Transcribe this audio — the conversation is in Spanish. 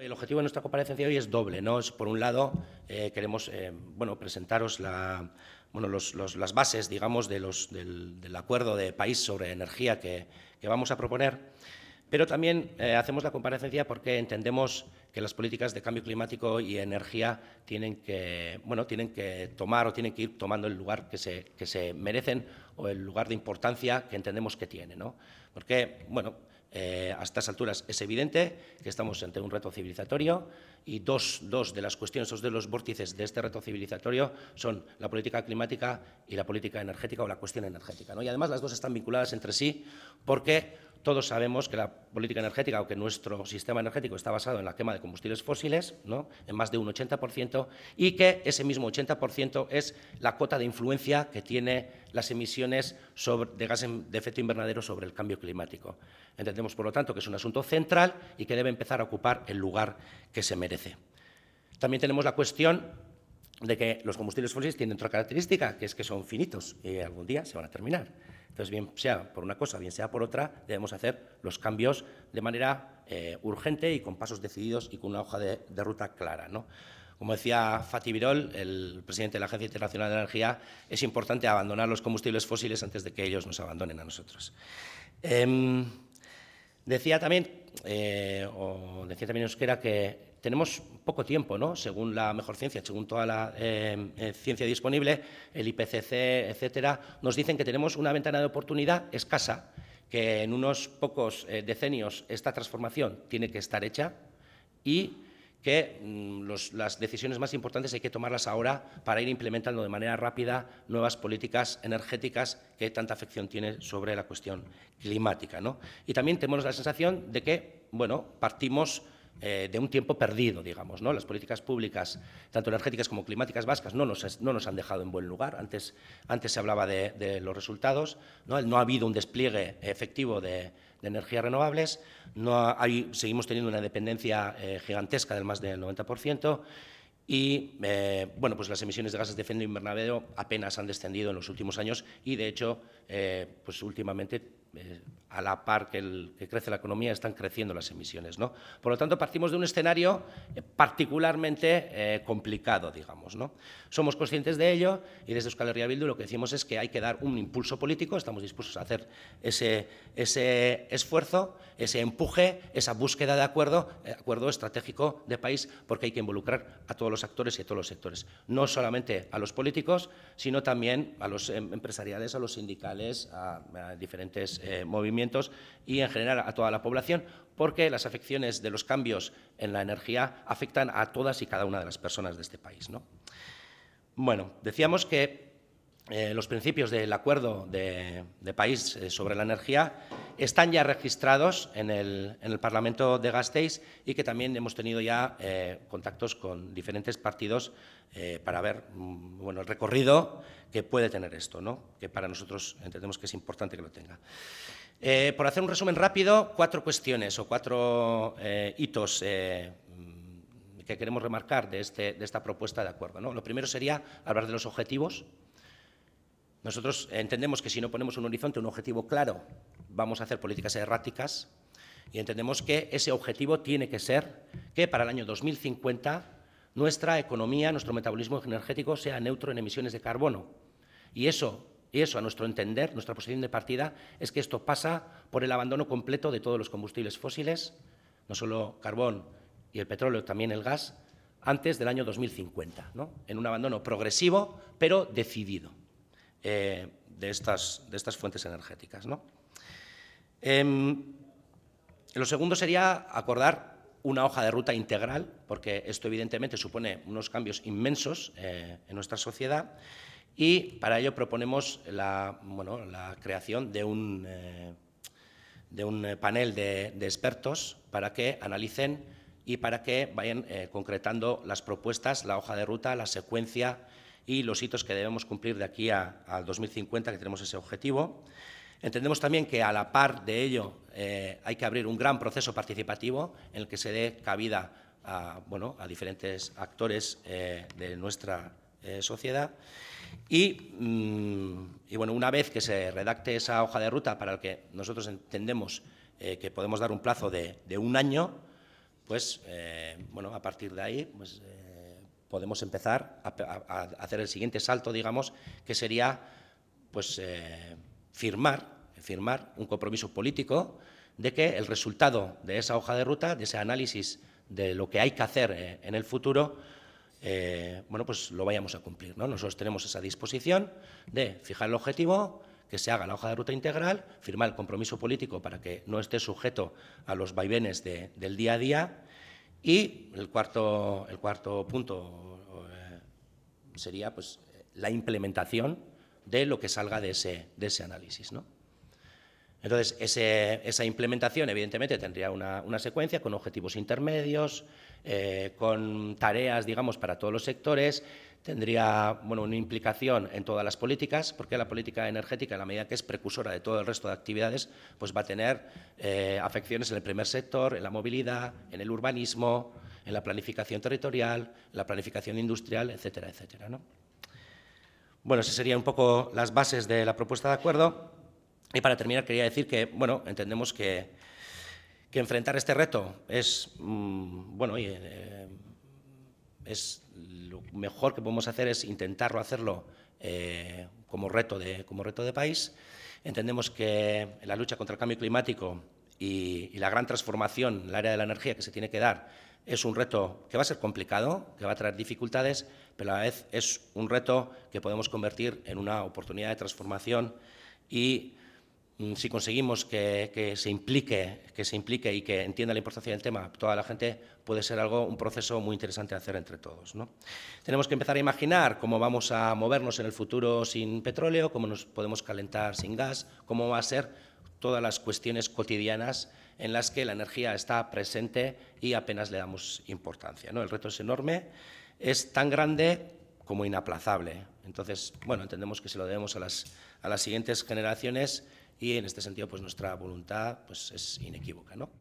El objetivo de nuestra comparecencia hoy es doble. ¿no? Es, por un lado, eh, queremos eh, bueno, presentaros la, bueno, los, los, las bases digamos, de los, del, del, acuerdo de país sobre energía que, que vamos a proponer, pero también eh, hacemos la comparecencia porque entendemos que las políticas de cambio climático y energía tienen que, bueno, tienen que tomar o tienen que ir tomando el lugar que se, que se merecen o el lugar de importancia que entendemos que tiene. ¿no? Porque, bueno, eh, a estas alturas es evidente que estamos ante un reto civilizatorio y dos, dos, de las cuestiones, dos de los vórtices de este reto civilizatorio son la política climática y la política energética o la cuestión energética. Y además las dos están vinculadas entre sí porque todos sabemos que la política energética o que nuestro sistema energético está basado en la quema de combustibles fósiles, ¿no? en más de un 80%, y que ese mismo 80% es la cota de influencia que tiene las emisiones de gases de efecto invernadero sobre el cambio climático. Entendemos, por lo tanto, que es un asunto central y que debe empezar a ocupar el lugar que se merece. También tenemos la cuestión de que los combustibles fósiles tienen otra característica, que es que son finitos y algún día se van a terminar. Entonces, bien sea por una cosa, bien sea por otra, debemos hacer los cambios de manera eh, urgente y con pasos decididos y con una hoja de, ruta clara. Como decía Fatih Birol, el presidente de la Agencia Internacional de Energía, es importante abandonar los combustibles fósiles antes de que ellos nos abandonen a nosotros. Eh, decía también, eh, o decía también Euskera, que tenemos poco tiempo, ¿no? según la mejor ciencia, según toda la eh, eh, ciencia disponible, el IPCC, etcétera, nos dicen que tenemos una ventana de oportunidad escasa, que en unos pocos eh, decenios esta transformación tiene que estar hecha y que mmm, los, las decisiones más importantes hay que tomarlas ahora para ir implementando de manera rápida nuevas políticas energéticas que tanta afección tiene sobre la cuestión climática. ¿no? Y también tenemos la sensación de que, bueno, partimos eh, de un tiempo perdido, digamos. ¿no? Las políticas públicas, tanto energéticas como climáticas vascas, no nos, no nos han dejado en buen lugar. Antes, antes se hablaba de, los resultados, ¿no? no ha habido un despliegue efectivo de, energías renovables, no seguimos teniendo una dependencia eh, gigantesca del más del 90%, y eh, bueno, pues las emisiones de gases de efecto invernadero apenas han descendido en los últimos años y, de hecho, pues últimamente eh, a la par que, crece la economía, están creciendo las emisiones. ¿no? Por lo tanto, partimos de un escenario eh, particularmente eh, complicado, digamos. ¿no? Somos conscientes de ello y desde Euskal Herria Bildu lo que decimos es que hay que dar un impulso político, estamos dispuestos a hacer ese, ese esfuerzo, ese empuje, esa búsqueda de acuerdo, acuerdo estratégico de país, porque hay que involucrar a todos los actores y a todos los sectores, no solamente a los políticos, sino también a los em, empresariales, a los sindicales, a diferentes eh, movimientos y, en general, a toda la población, porque las afecciones de los cambios en la energía afectan a todas y cada una de las personas de este país. ¿no? Bueno, decíamos que eh, los principios del acuerdo de, de país eh, sobre la energía están ya registrados en el, en el, Parlamento de Gasteiz y que también hemos tenido ya eh, contactos con diferentes partidos eh, para ver mm, bueno, el recorrido que puede tener esto, ¿no? que para nosotros entendemos que es importante que lo tenga. Eh, por hacer un resumen rápido, cuatro cuestiones o cuatro eh, hitos eh, que queremos remarcar de, este, de, esta propuesta de acuerdo. ¿no? Lo primero sería hablar de los objetivos. Nosotros entendemos que si no ponemos un horizonte, un objetivo claro, vamos a hacer políticas erráticas y entendemos que ese objetivo tiene que ser que para el año 2050 nuestra economía, nuestro metabolismo energético sea neutro en emisiones de carbono. Y eso a nuestro entender, nuestra posición de partida, es que esto pasa por el abandono completo de todos los combustibles fósiles, no solo carbón y el petróleo, también el gas, antes del año 2050, ¿no? en un abandono progresivo, pero decidido eh, de, estas, de, estas, fuentes energéticas. ¿no? Eh, lo segundo sería acordar una hoja de ruta integral, porque esto evidentemente supone unos cambios inmensos eh, en nuestra sociedad y para ello proponemos la, creación de un, eh, panel de, de, expertos para que analicen y para que vayan eh, concretando las propuestas, la hoja de ruta, la secuencia y los hitos que debemos cumplir de aquí al 2050, que tenemos ese objetivo. Entendemos también que a la par de ello eh, hay que abrir un gran proceso participativo en el que se dé cabida a, diferentes actores eh, de nuestra eh, sociedad. Y, mmm, y, bueno, una vez que se redacte esa hoja de ruta para el que nosotros entendemos que podemos dar un plazo de, un año, pues, bueno, a partir de ahí, pues, podemos empezar a, hacer el siguiente salto, digamos, que sería, pues, firmar, firmar un compromiso político de que el resultado de esa hoja de ruta, de ese análisis de lo que hay que hacer en el futuro, bueno, pues lo vayamos a cumplir. ¿no? Nosotros tenemos esa disposición de fijar el objetivo, que se haga la hoja de ruta integral, firmar el compromiso político para que no esté sujeto a los vaivenes del día a día y el cuarto, el cuarto punto eh, sería pues, la implementación de lo que salga de ese, de ese análisis. ¿no? Entonces, esa implementación, evidentemente, tendría una, secuencia con objetivos intermedios, eh, con tareas, digamos, para todos los sectores, tendría bueno, una implicación en todas las políticas, porque la política energética, en la medida que es precursora de todo el resto de actividades, pues va a tener eh, afecciones en el primer sector, en la movilidad, en el urbanismo, en la planificación territorial, la planificación industrial, etcétera, etcétera. ¿no? Bueno, esas serían un poco las bases de la propuesta de acuerdo. Y para terminar, quería decir que, bueno, entendemos que, que enfrentar este reto es, mm, bueno, eh, es lo mejor que podemos hacer es intentarlo hacerlo eh, como, reto de, como reto de país. Entendemos que la lucha contra el cambio climático y, la gran transformación en el área de la energía que se tiene que dar es un reto que va a ser complicado, que va a traer dificultades, pero a la vez es un reto que podemos convertir en una oportunidad de transformación y Mm, si conseguimos que, se implique, que se implique y que entienda la importancia del tema toda la gente, puede ser algo, un proceso muy interesante de hacer entre todos. ¿no? Tenemos que empezar a imaginar cómo vamos a movernos en el futuro sin petróleo, cómo nos podemos calentar sin gas, cómo va a ser todas las cuestiones cotidianas en las que la energía está presente y apenas le damos importancia. ¿no? El reto es enorme, es tan grande como inaplazable. Entonces, bueno, entendemos que se lo debemos a las, a las siguientes generaciones y en este sentido pues nuestra voluntad pues, es inequívoca. ¿no?